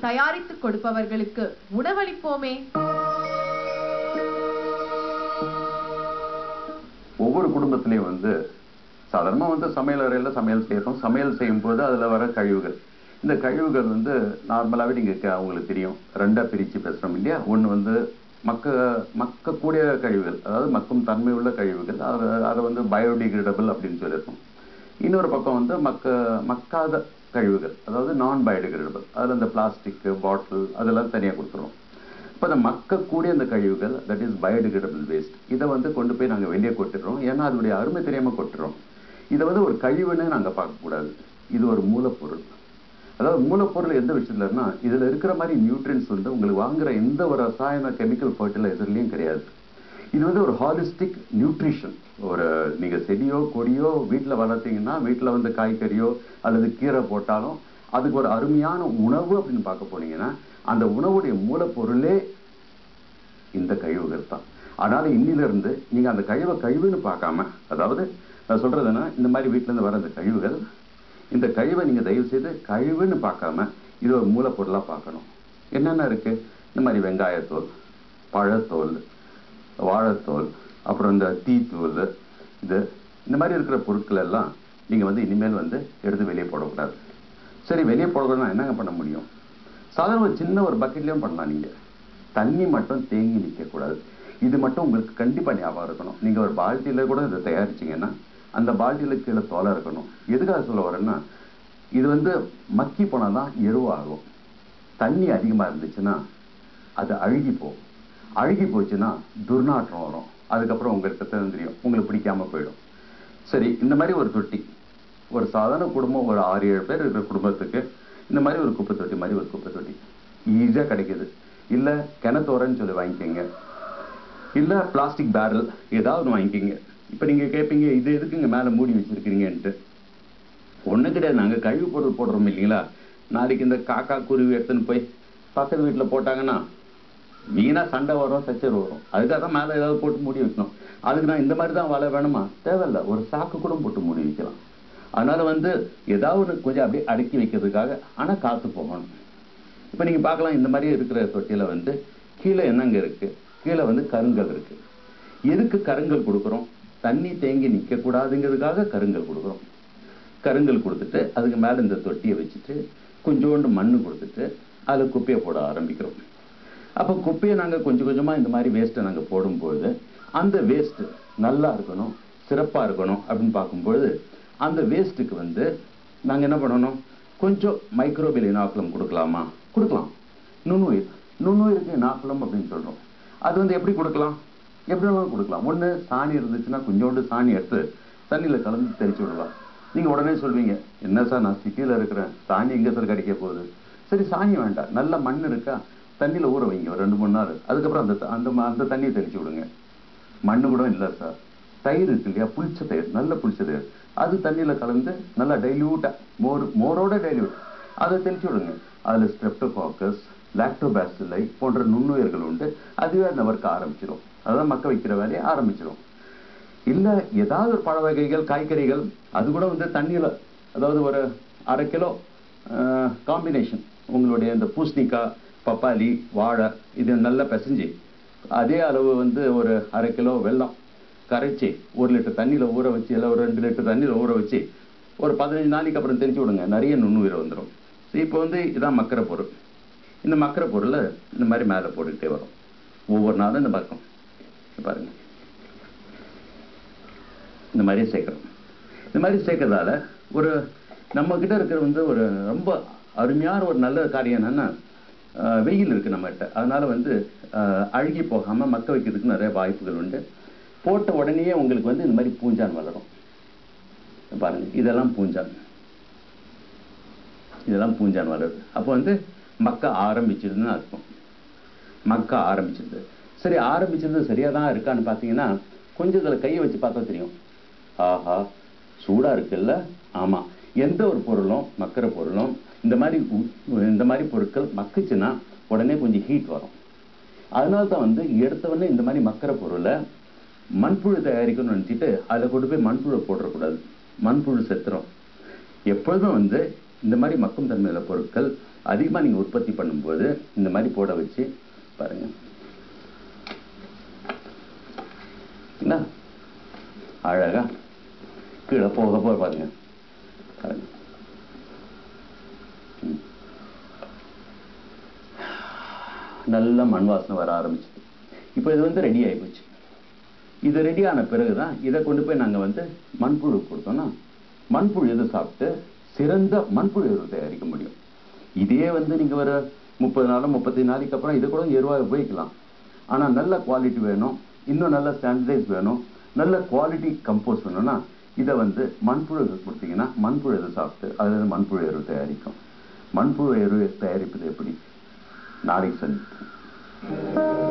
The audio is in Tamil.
தயாரித்து கொடுப்பவர்களுக்கு உணவளிப்போமே. ஒவ்வொரு குடும்பத்திலையும் வந்து சாதாரணமாக வந்து சமையல் அறையில் சமையல் செய்கிறோம் சமையல் செய்யும்போது அதில் வர கழிவுகள். இந்த கழிவுகள் வந்து நார்மலாகவே நீங்கள் அவங்களுக்கு தெரியும். ரெண்டாக பிரித்து பேசுகிறோம் இல்லையா? ஒன்று வந்து மக்க மக்கக்கூடிய கழிவுகள். அதாவது மக்கும் தன்மை உள்ள கழிவுகள். அதை அதை வந்து பயோடிகிரேடபிள் அப்படின்னு சொல்லியிருக்கோம். இன்னொரு பக்கம் வந்து மக்க மக்காத கழிவுகள் அதாவது நான் பயோடிகிரேடபிள் அதில் இந்த பிளாஸ்டிக்கு பாட்டில் அதெல்லாம் தனியாக கொடுத்துருவோம். இப்போ அந்த மக்கக்கூடிய அந்த கழிவுகள் தட் இஸ் பயோடிகிரேடபிள் வேஸ்ட் இதை வந்து கொண்டு போய் நாங்கள் வெளியே கொட்டுறோம் ஏன்னா அதனுடைய அருமை தெரியாமல் கொட்டுறோம். இதை வந்து ஒரு கழிவுன்னு நாங்கள் பார்க்கக்கூடாது இது ஒரு மூலப்பொருள். அதாவது மூலப்பொருள் எந்த விஷயத்துலன்னா இதில் இருக்கிற மாதிரி நியூட்ரியன்ஸ் வந்து உங்களுக்கு வாங்குற எந்த ஒரு ரசாயன கெமிக்கல் ஃபர்டிலைசர்லேயும் கிடையாது. இது வந்து ஒரு ஹாலிஸ்டிக் நியூட்ரிஷன் ஒரு நீங்கள் செடியோ கொடியோ வீட்டில் வளர்த்தீங்கன்னா வீட்டில் வந்து காய்கறியோ அல்லது கீரை போட்டாலும் அதுக்கு ஒரு அருமையான உணவு அப்படின்னு பார்க்க போனீங்கன்னா அந்த உணவுடைய மூலப்பொருளே இந்த கழிவுகள் தான். அதனால் இன்னிலிருந்து நீங்கள் அந்த கழிவை கழிவுன்னு பார்க்காம அதாவது நான் சொல்கிறதுன்னா இந்த மாதிரி வீட்டிலேருந்து இருந்து வர அந்த கழிவுகள் இந்த கழிவை நீங்கள் தயவு செய்து கழிவுன்னு பார்க்காம இது ஒரு மூலப்பொருளாக பார்க்கணும். என்னென்ன இருக்குது இந்த மாதிரி வெங்காயத்தோல் பழத்தோல் வாழைத்தோல் அப்புறம் இந்த தீத்தூள் இது இந்த மாதிரி இருக்கிற பொருட்கள் எல்லாம் நீங்கள் வந்து இனிமேல் வந்து எடுத்து வெளியே போடக்கூடாது. சரி வெளியே போடக்கூடாதுன்னா என்னங்க பண்ண முடியும்? சாதாரண ஒரு சின்ன ஒரு பக்கெட்லேயும் பண்ணலாம் நீங்கள் தண்ணி மட்டும் தேங்கி நிற்கக்கூடாது இது மட்டும் உங்களுக்கு கண்டிப்பாக ஞாபகம் இருக்கணும். நீங்கள் ஒரு பால்ட்டியில் கூட இதை தயாரிச்சீங்கன்னா அந்த பால்ட்டியில் கீழே தோலை இருக்கணும். எதுக்காக சொல்ல வரேன்னா இது வந்து மக்கி போனாதான் எருவாகும். தண்ணி அதிகமாக இருந்துச்சுன்னா அது அழுகி போகும். அழுகி போச்சுன்னா துர்நாற்றம் வரும். அதுக்கப்புறம் உங்களுக்கு தான் தெரியும். உங்களுக்கு பிடிக்காம போயிடும். சரி இந்த மாதிரி ஒரு தொட்டி ஒரு சாதாரண குடும்பம் ஒரு ஆறு ஏழு பேர் இருக்கிற குடும்பத்துக்கு இந்த மாதிரி ஒரு குப்பை தொட்டி மாதிரி ஒரு குப்பை தொட்டி. ஈஸியாக கிடைக்குது. இல்லை கிணத்தோரன்னு சொல்லி வாங்கிக்கோங்க. இல்லை பிளாஸ்டிக் பேரல் ஏதாவது ஒன்று வாங்கிக்கோங்க. இப்போ நீங்கள் கேட்பீங்க இது எதுக்குங்க மேலே மூடி வச்சிருக்கிறீங்கன்ட்டு. ஒன்றும் கிடையாது. நாங்கள் கழிவு பொருள் போடுறோம் இல்லைங்களா? நாளைக்கு இந்த காக்கா குருவி எடுத்துன்னு போய் பக்கத்து வீட்டில் போட்டாங்கன்னா வீணா சண்டை வரும் சச்சர் வரும். அதுக்காக தான் மேலே ஏதாவது போட்டு மூடி வைக்கணும். அதுக்கு நான் இந்த மாதிரி தான் வலை வேணுமா? தேவையில்ல. ஒரு சாக்கு கூட போட்டு மூடி வைக்கலாம். அதனால வந்து ஏதாவது ஒன்று கொஞ்சம் அப்படியே அடக்கி வைக்கிறதுக்காக ஆனால் காத்து போகணும். இப்போ நீங்கள் பார்க்கலாம் இந்த மாதிரி இருக்கிற தொட்டியில் வந்து கீழே என்னங்க இருக்கு? கீழே வந்து கருங்கல் இருக்குது எதுக்கு கருங்கல் கொடுக்குறோம்? தண்ணி தேங்கி நிற்கக்கூடாதுங்கிறதுக்காக கருங்கல் கொடுக்குறோம். கருங்கல் கொடுத்துட்டு அதுக்கு மேலே இந்த தொட்டியை வச்சுட்டு கொஞ்சோண்டு மண்ணு கொடுத்துட்டு அதில் குப்பையை போட ஆரம்பிக்கிறோம். அப்போ குப்பையை நாங்கள் கொஞ்சம் கொஞ்சமாக இந்த மாதிரி வேஸ்ட்டை நாங்கள் போடும்போது அந்த வேஸ்ட் நல்லா இருக்கணும் சிறப்பாக இருக்கணும் அப்படின்னு பார்க்கும்பொழுது அந்த வேஸ்ட்டுக்கு வந்து நாங்கள் என்ன பண்ணணும்? கொஞ்சம் மைக்ரோபியல் இனாக்குலம் கொடுக்கலாமா? கொடுக்கலாம். நுண்ணுயிர். நுண்ணுயிருக்கு இனாக்குலம் அப்படின்னு சொல்கிறோம் அது வந்து எப்படி கொடுக்கலாம்? எப்படி வேணாலும் கொடுக்கலாம். ஒன்று சாணி இருந்துச்சுன்னா கொஞ்சோண்டு சாணி எடுத்து தண்ணியில் கலந்து தெளிச்சு விடலாம். நீங்கள் உடனே சொல்வீங்க என்ன சார் நான் சிட்டியில் இருக்கிறேன். சாணி எங்கே சார் கிடைக்க போகுது? சரி சாணி வேண்டாம். நல்ல மண் இருக்கா? தண்ணியில் ஊற வைங்க ஒரு ரெண்டு மூணு நாள். அதுக்கப்புறம் அந்த த- அந்த ம- அந்த தண்ணியை தெளிச்சு விடுங்க. மண்ணு கூட இல்லை சார் தயிர் இருக்கு இல்லையா? புளிச்ச தயிர் நல்ல புளிச்ச தயிர். அது தண்ணியில் கலந்து நல்லா டைல்யூட்டாக மோர் மோரோட டைல்யூட் அதை தெளிச்சு விடுங்க. அதில் ஸ்ட்ரெப்டோகாக்கஸ் லாக்டோபாசிலை போன்ற நுண்ணுயிர்கள் உண்டு. அதுவே அந்த வர்க்க ஆரம்பிச்சிடும் அதான் மக்க வைக்கிற வேலையை ஆரம்பிச்சிடும் இல்லை ஏதாவது ஒரு பழ வகைகள் காய்கறிகள் அது கூட வந்து தண்ணியில் அதாவது ஒரு அரை கிலோ காம்பினேஷன் உங்களுடைய இந்த பூசணிக்காய் பப்பாளி வாழை இது நல்லா பிசைஞ்சு அதே அளவு வந்து ஒரு அரை கிலோ வெல்லம் கரைச்சி ஒரு லிட்டர் தண்ணியில் ஊற வச்சு இல்லை ஒரு ரெண்டு லிட்டர் தண்ணியில் ஊற வச்சு ஒரு பதினஞ்சு நாளைக்கு அப்புறம் தெரிஞ்சு விடுங்க நிறைய நுண்ணுயிர் வந்துடும் ஸோ இப்போ வந்து இதான் மக்கிற பொருள். இந்த மக்கிற பொருளை இந்த மாதிரி மேலே போட்டுக்கிட்டே வரும். ஒவ்வொரு நாளும் இந்த பக்கம். பாருங்க. இந்த மாதிரி சேர்க்குறோம். இந்த மாதிரி சேர்க்கறதால ஒரு நம்மக்கிட்ட இருக்கிற வந்து ஒரு ரொம்ப அருமையான ஒரு நல்ல காரியம் என்னென்னா வெயில் இருக்கு நம்மகிட்ட. அதனால வந்து ஆஹ், அழுகி போகாம மக்க வைக்கிறதுக்கு நிறைய வாய்ப்புகள் உண்டு. போட்ட உடனேயே உங்களுக்கு வந்து இந்த மாதிரி பூஞ்சான் வளரும். பாருங்க இதெல்லாம் பூஞ்சான். இதெல்லாம் பூஞ்சான் வளருது. அப்போ வந்து மக்க ஆரம்பிச்சிருதுன்னு அர்த்தம். மக்க ஆரம்பிச்சிருது. சரி ஆரம்பிச்சிருந்தது சரியாக தான் இருக்கான்னு பார்த்தீங்கன்னா கொஞ்சம் இதில் கையை வச்சு பார்த்தா தெரியும். ஆஹா சூடா இருக்குல்ல? ஆமாம் எந்த ஒரு பொருளும் மக்கிற பொருளும் இந்த மாதிரி உ- இந்த மாதிரி பொருட்கள் மக்குச்சுன்னா உடனே கொஞ்சம் ஹீட் வரும். அதனால தான் வந்து எடுத்தவொடனே இந்த மாதிரி மக்கிற பொருளை மண்புழு தயாரிக்கணும்னு நினைச்சிட்டு அதில் கொண்டு போய் மண்புழு போடக்கூடாது. மண்புழு செத்துரும். எப்பொழுதும் வந்து இந்த மாதிரி மக்கும் தன்மையுள்ள பொருட்கள் அதிகமாக நீங்கள் உற்பத்தி பண்ணும்போது இந்த மாதிரி போட வச்சு பாருங்கள் என்ன? அழகாக கீழே போக போக பாருங்கள் நல்ல மண் வாசனை வர ஆரம்பிச்சது. இப்போ இது வந்து ரெடி ஆகி போச்சு இது ரெடி ஆன பிறகு தான் இதை கொண்டு போய் நாங்கள் வந்து மண்புழு கொடுத்தோம்னா மண்புழு எது சாப்பிட்டு சிறந்த மண்புழு எரு தயாரிக்க முடியும். இதே வந்து நீங்கள் வர முப்பது நாளும் முப்பத்தி நாளைக்கு அப்புறம் இதை கூட எருவாக உபயோகிக்கலாம். ஆனால் நல்ல குவாலிட்டி வேணும். இன்னும் நல்ல ஸ்டாண்டர்டைஸ் வேணும். நல்ல குவாலிட்டி கம்போஸ் வேணும்னா இதை வந்து மண்புழு கொடுத்தீங்கன்னா மண்புழு எது சாப்பிட்டு அதில் மண்புழு எரு தயாரிக்கும். மண்புழு எரு தயாரிப்பது எப்படி? நாளைக்கு சந்திப்போம்.